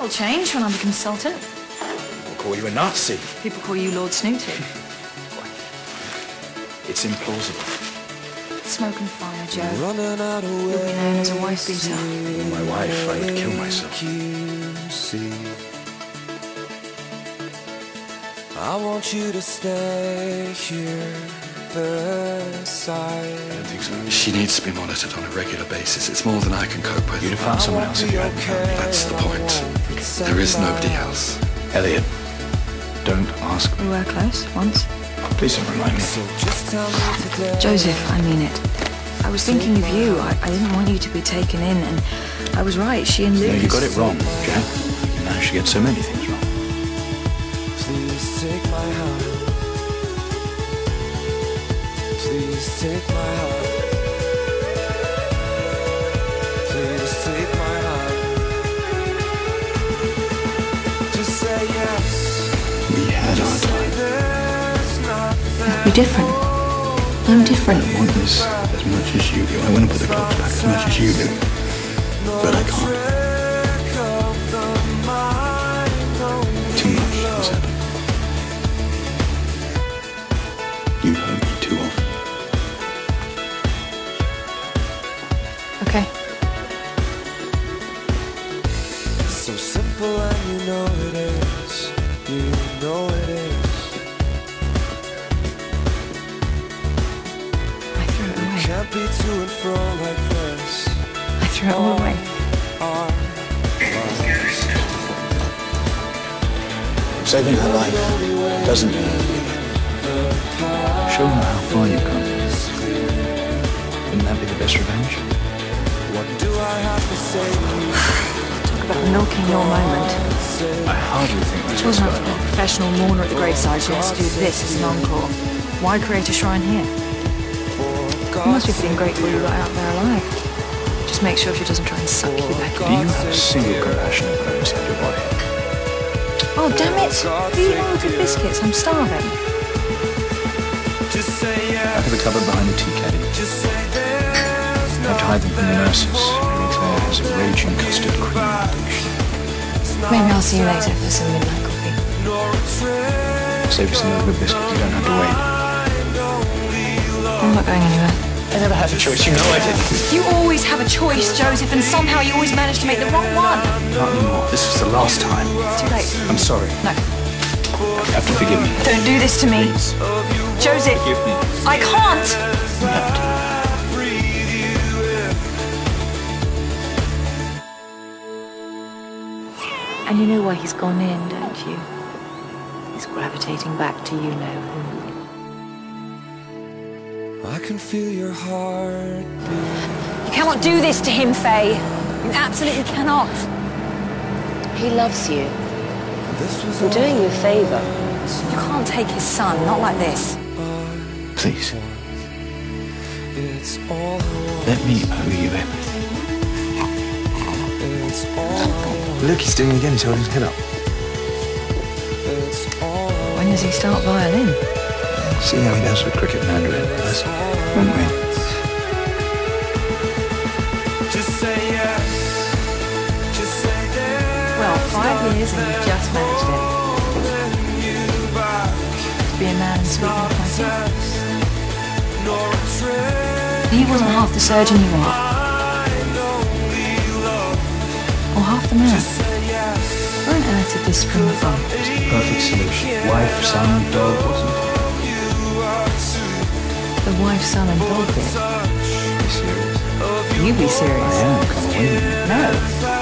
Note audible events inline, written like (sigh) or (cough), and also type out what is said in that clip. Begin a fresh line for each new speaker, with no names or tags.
That'll change when I'm a consultant.
People call you a Nazi.
People call you Lord Snooty. (laughs)
It's implausible.
Smoke and fire, Joe. Running out of You'll be known as a wife beater.
My wife, I would kill myself.
I want you to stay here beside.
I so. She needs to be monitored on a regular basis. It's more than I can cope with. You'd have found someone else if you hadn't found. That's the point. There is nobody else. Elliot, don't ask
We were close once.
Please don't remind me.
Just tell me today.
Joseph, I mean it. I was thinking of you. I, I didn't want you to be taken in, and I was right. She and
No, you got it wrong, Jac. You managed to get so many things wrong.
Please take my hand. Please take my hand. Yes.
We had our time.
There's nothing.
Be different. I'm different.
I want this as much as you do. I want to put the clocks back as much as you do. But I can't.
I threw away.
Saving her life doesn't mean anything. Show her how far you've come. Wouldn't that be the best revenge?
what do I have to say?
Talk about milking your moment.
I hardly think that's
She
what's
wasn't
going
a
on.
professional mourner at the graveside. She has to do this as an encore. Why create a shrine here? You must be feeling grateful you got out there alive. Just make sure she doesn't try and suck you back
Do you have a single compassionate bone inside your body?
Oh, damn it! All good biscuits? I'm starving.
Just say
Out of the cupboard behind the tea caddy.
Just say there's
I've hide them from the nurses. Mary Claire has a raging custard cream.
Maybe I'll see you later for some midnight coffee.
Save us another good biscuit. You don't have to wait.
I'm not going anywhere.
I never had a choice. You know I didn't.
You always have a choice, Joseph, and somehow you always manage to make the wrong one.
Not anymore. This was the last time.
It's too late.
I'm sorry.
No,
You have to forgive me.
don't do this to me. Please. Joseph,
Forgive me.
I can't.
You have to.
And you know why he's gone in, don't you? He's gravitating back to you know who.
I can feel your heart
You cannot do this to him, Faye. You absolutely cannot.
He loves you.
This was
I'm doing you a favor.
You can't take his son, not like this.
Please,
It's all
let me owe you everything.
It's all
Look, he's doing it again. He's holding his head up.
It's all I want.
When does he start violin?
See how he does with cricket mandarin. Us, won't we?
Just say yes. Just say there's
Well, five years and you've just managed it. To be a man sweet and fighting. He wasn't half the surgeon you are. Or half the man. Where on earth did this spring from?
It's the perfect solution. Wife, son, dog, wasn't it?
The wife, son, and dog bit.
Be serious.
You be serious.
I am. Come away with.
No.